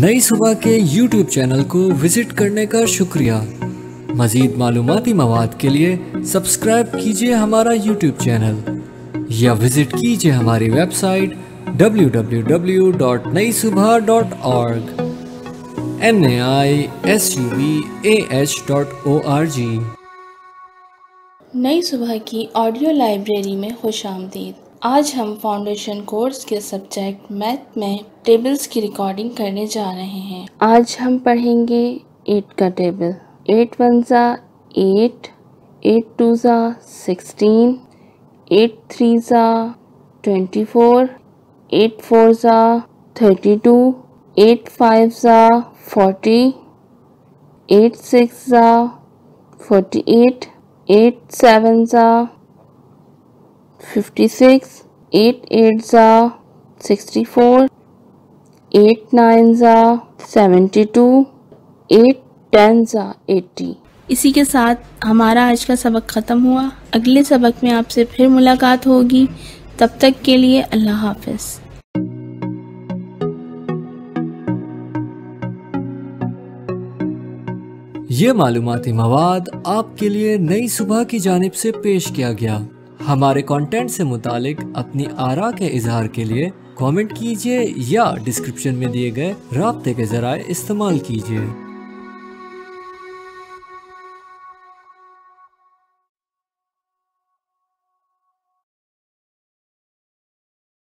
नई सुबह के YouTube चैनल को विज़िट करने का शुक्रिया। मजीद मालूमती मवाद के लिए सब्सक्राइब कीजिए हमारा YouTube चैनल, या विज़िट कीजिए हमारी website www.naisubha.org n a i s u b a h g नई सुबह की ऑडियो लाइब्रेरी में खुश आमदीद। आज हम फाउंडेशन कोर्स के सब्जेक्ट मैथ में टेबल्स की रिकॉर्डिंग करने जा रहे हैं। आज हम पढ़ेंगे एट का टेबल एट वन ज़ा एट एट टू ज़ा सिक्सटीन एट थ्री ज़ा ट्वेंटी फोर एट फोर ज़ा थर्टी टू एट फाइव ज़ा फोर्टी एट सिक्स ज़ा फोर्टी एट एट सेवन ज़ा फिफ्टी सिक्स एट एट ज़ा सिक्सटी फोर एट नाइन ज़ा seventy two eight eighty इसी के साथ हमारा आज का सबक ख़त्म हुआ। अगले सबक में आपसे फिर मुलाकात होगी। तब तक के लिए अल्लाह हाफिज़। ये मालूमती मवाद आपके लिए नई सुबह की जानिब से पेश किया गया। हमारे कंटेंट से मुतालिक अपनी आरा के इजहार के लिए कमेंट कीजिए या डिस्क्रिप्शन में दिए गए रबते के ज़रा इस्तेमाल कीजिए।